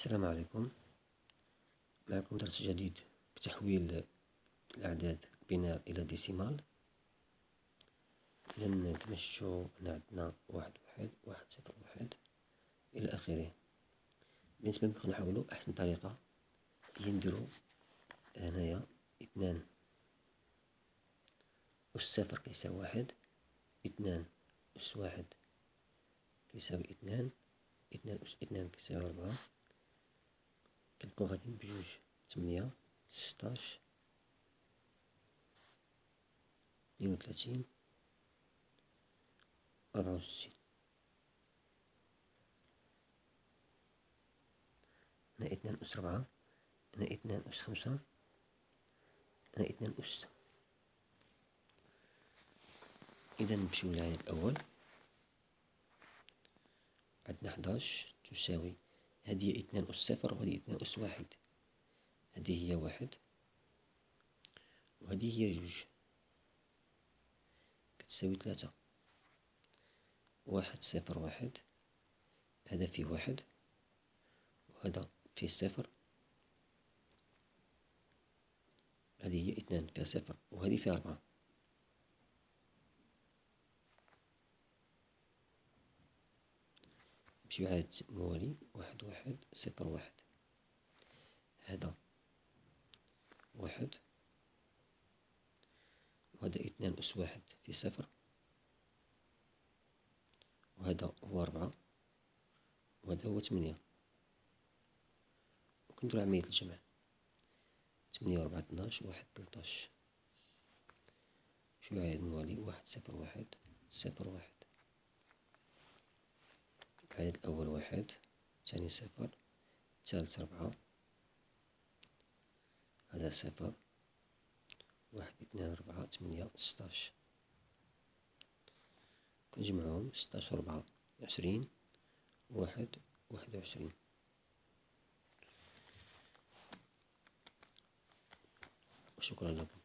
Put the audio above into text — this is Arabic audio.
السلام عليكم. معكم درس جديد في تحويل الأعداد بناء إلى ديسيمال. إذا نتمشوا عندنا واحد واحد واحد صفر واحد إلى آخره. بالنسبة لكم نحولو أحسن طريقة. هي نديرو هنايا اثنان. أس صفر كيساوي واحد اثنان أس واحد كيساوي اثنان اثنان أس اثنان كيساوي ربعة كنبقاو غاديين بجوج تمنية ستاش اثنين وثلاثين أربعة وستين. هنا اثنان أس ربعة هنا اثنان أس خمسة هنا اثنان أس إذا نمشيو للعدد الأول. عندنا حداش تساوي هذه اثنان أس صفر وهذه اثنان أس واحد. هذه هي واحد. وهذه هي جوج. كتساوي ثلاثة. واحد صفر واحد. هذا فيه واحد. وهذا فيه صفر. هذه هي اثنان فيها صفر. وهذه فيها أربعة. نمشيو عدد موالي واحد واحد صفر واحد. هذا واحد وهذا اثنان أس واحد في صفر. وهذا هو أربعة وهذا هو ثمانية. وكنديرو عملية الجمع. ثمانية وربعة اثناش واحد تلتاش. شو عدد موالي واحد صفر واحد صفر واحد. العدد الأول واحد ثاني صفر الثالث ربعة هذا صفر واحد اثنان ربعة ثمانية ستاش. كنجمعهم ستاش وربعة عشرين واحد واحد وعشرين. وشكرا لكم.